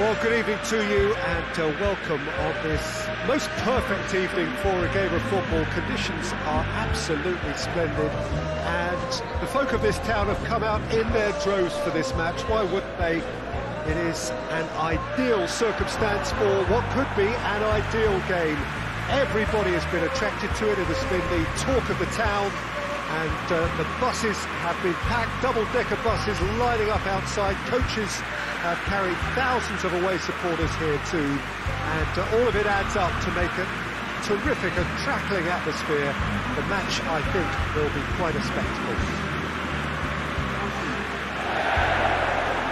Well, good evening to you and uh, welcome on this most perfect evening for a game of football. Conditions are absolutely splendid and the folk of this town have come out in their droves for this match. Why wouldn't they? It is an ideal circumstance for what could be an ideal game. Everybody has been attracted to it. It has been the talk of the town and uh, the buses have been packed, double-decker buses lining up outside. Coaches have carried thousands of away supporters here too, and uh, all of it adds up to make a terrific and crackling atmosphere. The match, I think, will be quite a spectacle.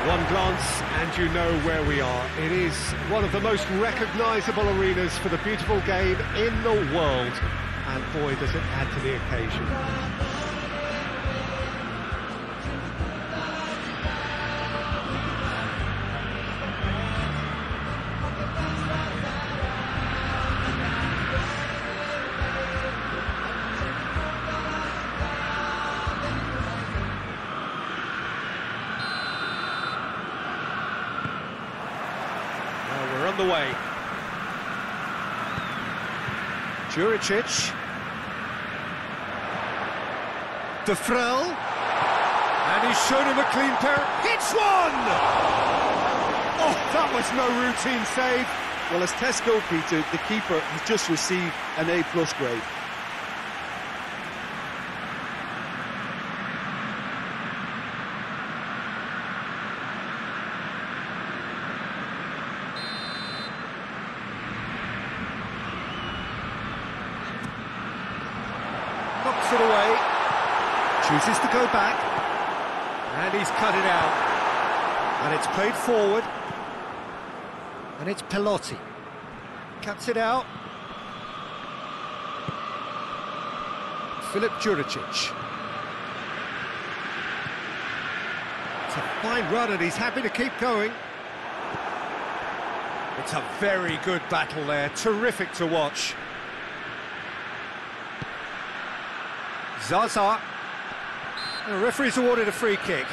One glance and you know where we are. It is one of the most recognisable arenas for the beautiful game in the world. And boy, does it add to the occasion. Juricic. Defrel. And he's shown him a clean pair. Hits one! Oh, that was no routine save. Well, as Tesco, Peter, the keeper has just received an A-plus grade. It away, chooses to go back, and he's cut it out. And it's played forward, and it's Belotti. Cuts it out. Filip Juricic. It's a fine run, and he's happy to keep going. It's a very good battle there, terrific to watch. Zaza. The referee's awarded a free kick.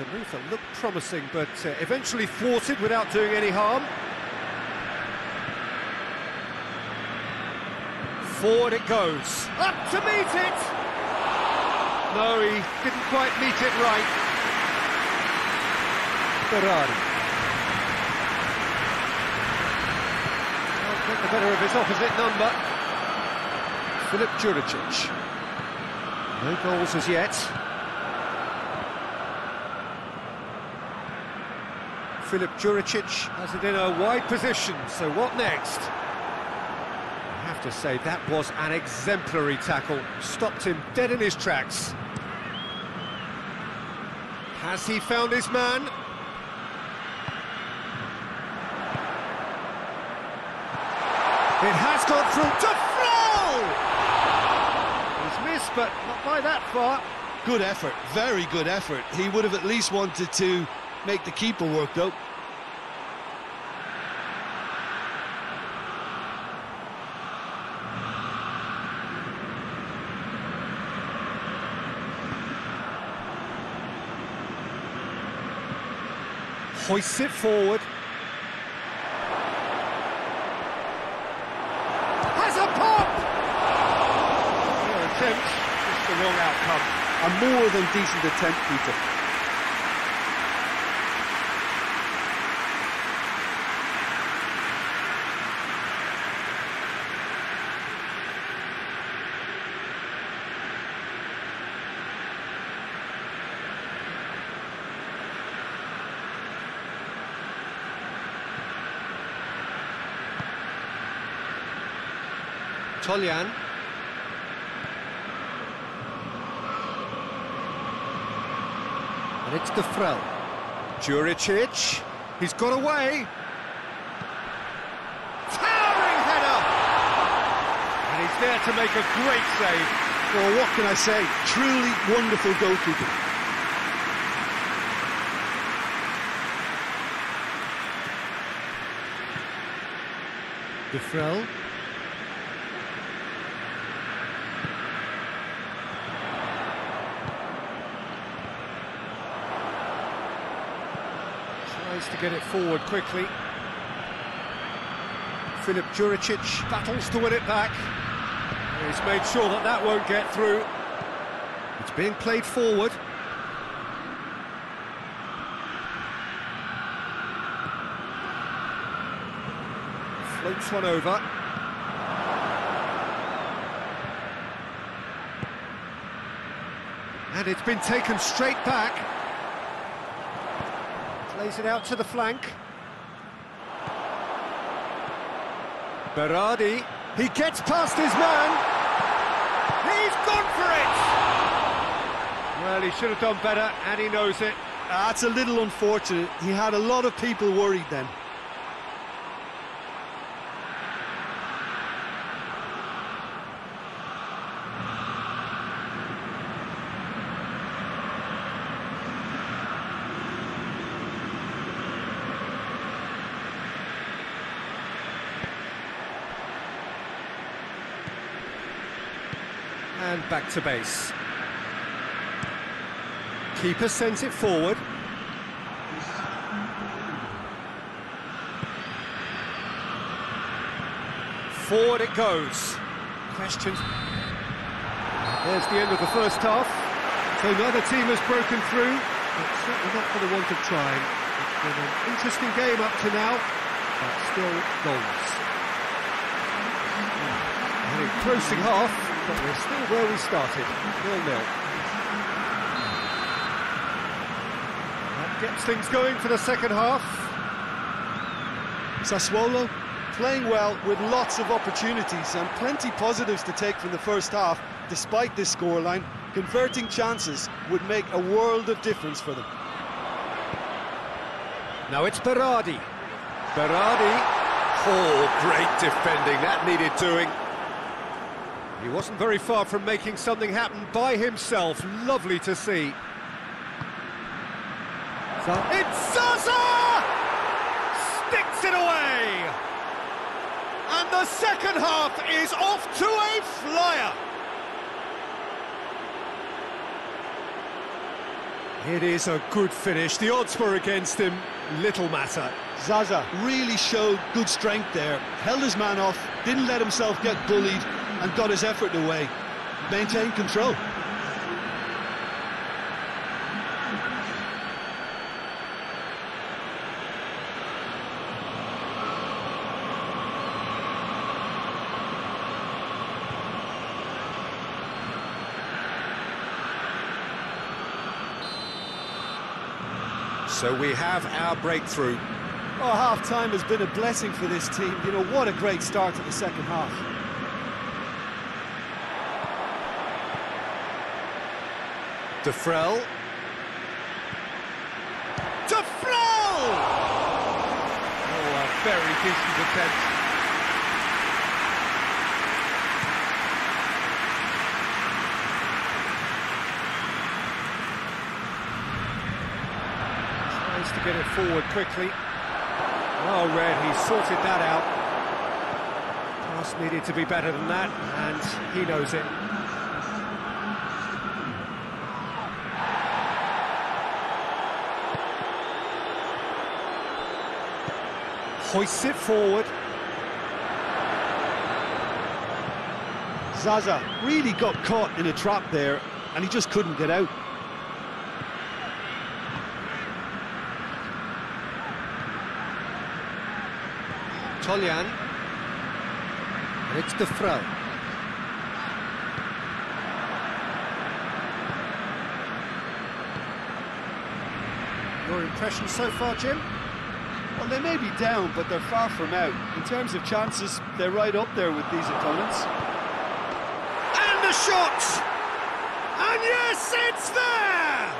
That looked promising, but uh, eventually thwarted without doing any harm. Forward it goes. Up to meet it! No, he didn't quite meet it right. Ferrari. I'll get the better of his opposite number. Filip Juricic. No goals as yet. Filip Juricic has it in a wide position, so what next? I have to say, that was an exemplary tackle. Stopped him dead in his tracks. Has he found his man? It has gone through to Flo! He's missed, but not by that far. Good effort, very good effort. He would have at least wanted to make the keeper work, though. Hoists it forward. Has a pop! Fair attempt, just the wrong outcome. A more than decent attempt, Peter. Toljan. And it's Defrel. Juricic. He's got away. Towering header! And he's there to make a great save. Well, what can I say? Truly wonderful goalkeeper. Defrel Tries to get it forward quickly. Filip Juricic battles to win it back. He's made sure that that won't get through. It's being played forward. Floats one over. And it's been taken straight back. Plays it out to the flank. Berardi, he gets past his man. He's gone for it! Well, he should have done better, and he knows it. Ah, That's a little unfortunate. He had a lot of people worried then. And back to base. Keeper sends it forward. Forward it goes. Questions. There's the end of the first half. So another team has broken through, but certainly not for the want of trying. It's been an interesting game up to now, but still goals. And closing half, but we're still where we started, nil-nil. That gets things going for the second half. Sassuolo playing well with lots of opportunities and plenty positives to take from the first half, despite this scoreline. Converting chances would make a world of difference for them. Now it's Berardi. Berardi. Oh, great defending. That needed doing. He wasn't very far from making something happen by himself. Lovely to see. So it's Zaza! Sticks it away! And the second half is off to a flyer. It is a good finish. The odds were against him. Little matter. Zaza really showed good strength there, held his man off, didn't let himself get bullied, and got his effort away. Maintained control. So we have our breakthrough. Oh, half-time has been a blessing for this team. You know, what a great start to the second half. Defrel. Defrel! Oh, a very decent attempt. Tries to get it forward quickly. Well read, he sorted that out. Pass needed to be better than that, and he knows it. Hoists it forward. Zaza really got caught in a trap there, and he just couldn't get out. Toljan. And it's. Your impression so far, Jim? Well, they may be down, but they're far from out. In terms of chances, they're right up there with these opponents. And the shot! And yes, it's there!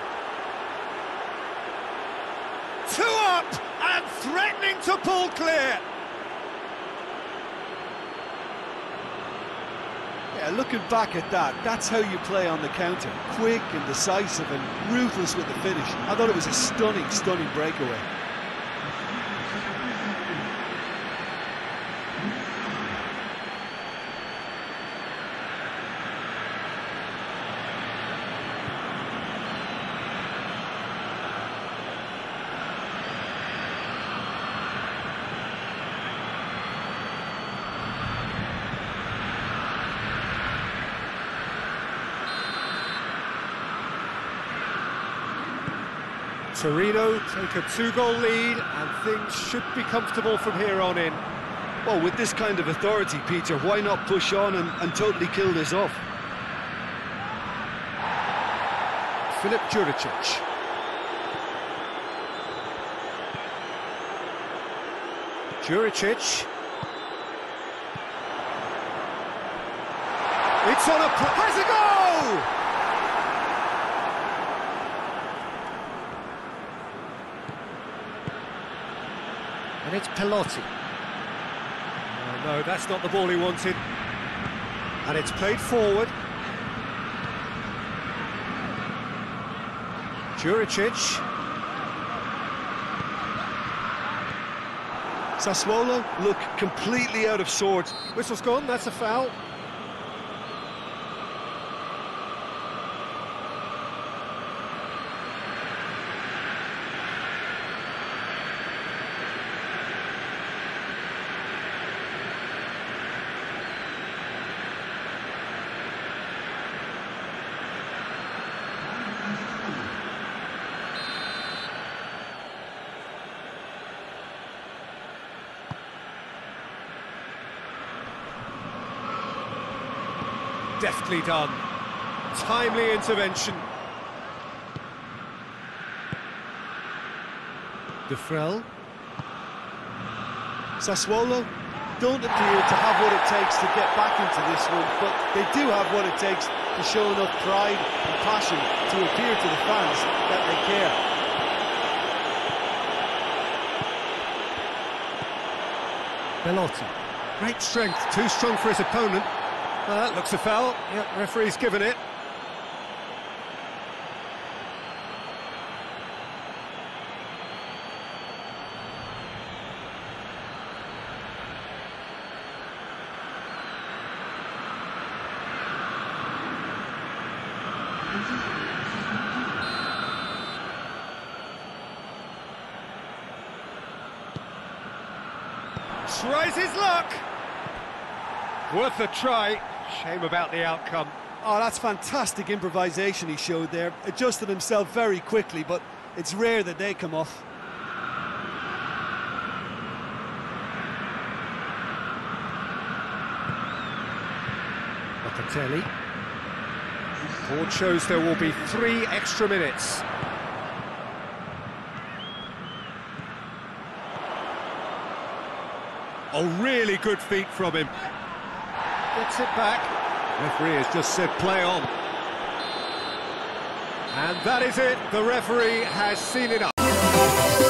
Two up and threatening to pull clear. Yeah, looking back at that, that's how you play on the counter. Quick and decisive and ruthless with the finish. I thought it was a stunning, stunning breakaway. Torino take a two-goal lead and things should be comfortable from here on in. Well, with this kind of authority, Peter, why not push on and, and totally kill this off? Filip Juricic. Juricic. It's on a... Has a goal! And it's Belotti. Oh, no, that's not the ball he wanted. And it's played forward. Juricic. Sassuolo look completely out of sorts. Whistle's gone, that's a foul. Deftly done. Timely intervention. Defrel. Sassuolo don't appear to have what it takes to get back into this one, but they do have what it takes to show enough pride and passion to appear to the fans that they care. Belotti. Great strength, too strong for his opponent. Well, that looks a foul. Yep, referee's given it. Tries his luck. Worth a try. Shame about the outcome. Oh, that's fantastic improvisation he showed there. Adjusted himself very quickly, but it's rare that they come off. Locatelli. Board shows there will be three extra minutes. Oh, really good feet from him. Gets it back. Referee has just said play on. And that is it. The referee has seen it up.